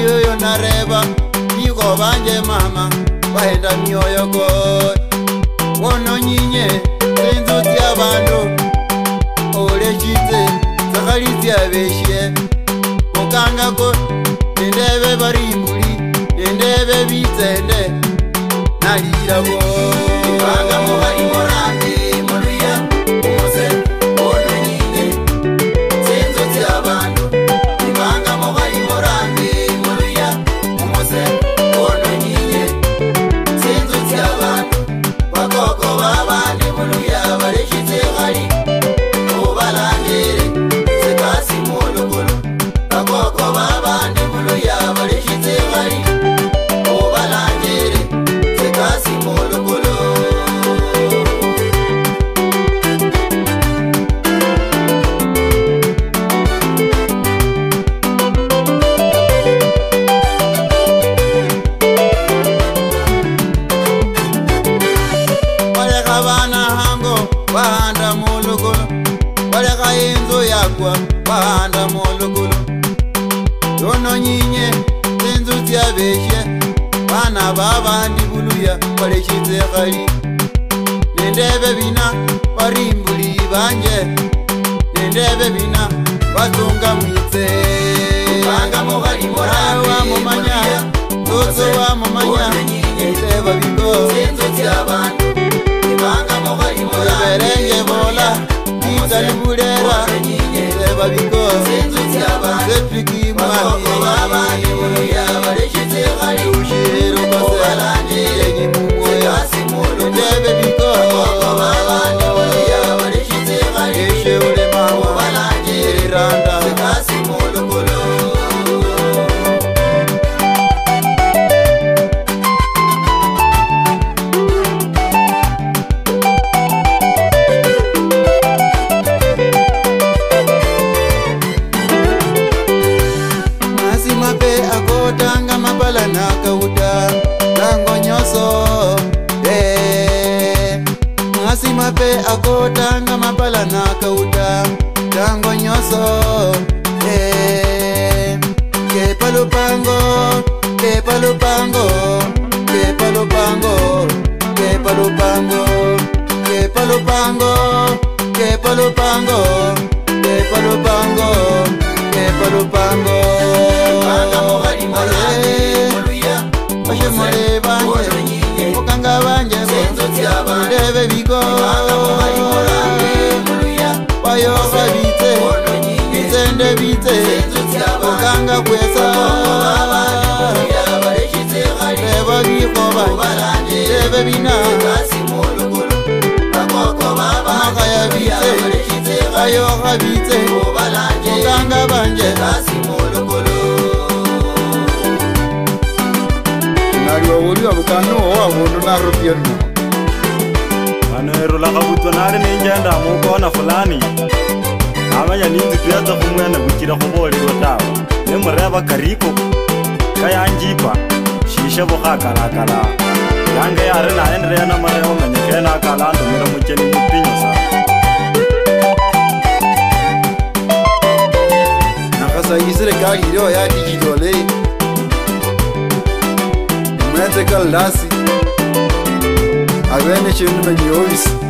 iyoyo nareva ndiko vanje mama vaenda mioyo ko wononyinye senzodzi ya vanhu olechidze dzakalidzia veshe mukangako nendeve vari iguli nendeve vitsende nalirako kavana hango vahanda mulukulu valekayinzu yakwa vahanda mulukulu yononyinye tinzu tya veshe vana vavandi vuluya valexitsekali nendeve vina varimbuli vanje nendeve vina vatunga mwitsee Nzali Murera Nzali Murera akotanga mapalana akauta tango nyonso pepa eh, lupango pepa lupango pepa lupango pepa lupango pepa lupango pepa lupango pepa lupango pepa lupango eh, vaite okanga kwesa vevanyiko vae vevina makaya vite ayoha vite okanga vanje anerulakabutwa nari ninjenda mukona fulani abanyaninzi tuyatsa khumwanabukira khubolewo tawe nemureva kariko kayanjipa shishevokhakalakala yange yare nayendereyana mareva manyekenakala andomira mucheni mupinyo sa nakhasangisire kakireo ya dijitole imwetse kalilasi avene shindu manyihovisi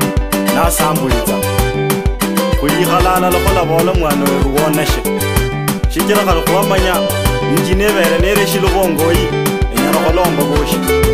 na samboetsa go igalana le go labola moano e re woneshe šekeragare go amanya ntsine ebere ne e reši le bongoi e nyana go lomba boshe